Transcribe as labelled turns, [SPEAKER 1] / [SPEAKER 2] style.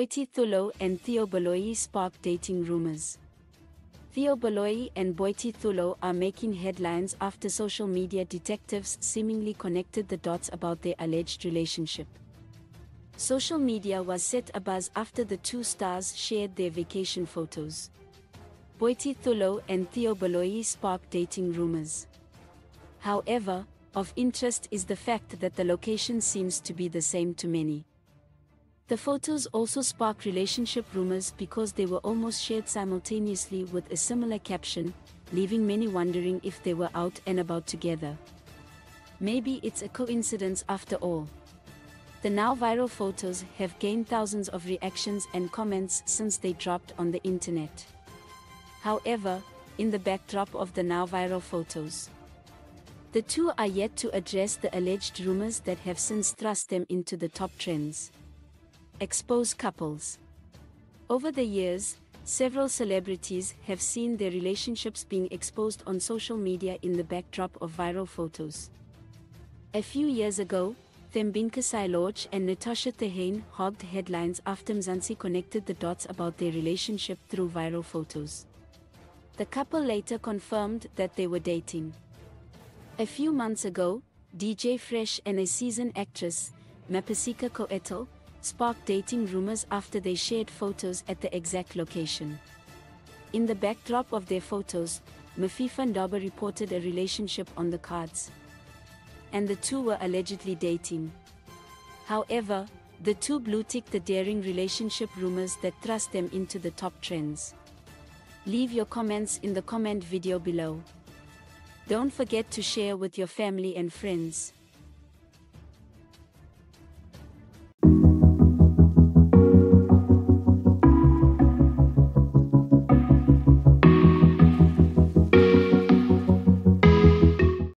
[SPEAKER 1] Boity Thulo and Theo Baloyi spark dating rumors. Theo Baloyi and Boity Thulo are making headlines after social media detectives seemingly connected the dots about their alleged relationship. Social media was set abuzz after the two stars shared their vacation photos. Boity Thulo and Theo Baloyi spark dating rumors. However, of interest is the fact that the location seems to be the same to many. The photos also spark relationship rumors because they were almost shared simultaneously with a similar caption, leaving many wondering if they were out and about together. Maybe it's a coincidence after all. The now viral photos have gained thousands of reactions and comments since they dropped on the internet. However, in the backdrop of the now viral photos, the two are yet to address the alleged rumors that have since thrust them into the top trends. Expose couples. Over the years, several celebrities have seen their relationships being exposed on social media in the backdrop of viral photos. A few years ago, Thembinkosi Lorch and Natasha Thahane hogged headlines after Mzansi connected the dots about their relationship through viral photos. The couple later confirmed that they were dating. A few months ago, DJ Fresh and a seasoned actress, Mapaseka Koetle, sparked dating rumors after they shared photos at the exact location. In the backdrop of their photos, Mafifa Ndaba reported a relationship on the cards. And the two were allegedly dating. However, the two blue ticked the daring relationship rumors that thrust them into the top trends. Leave your comments in the comment video below. Don't forget to share with your family and friends.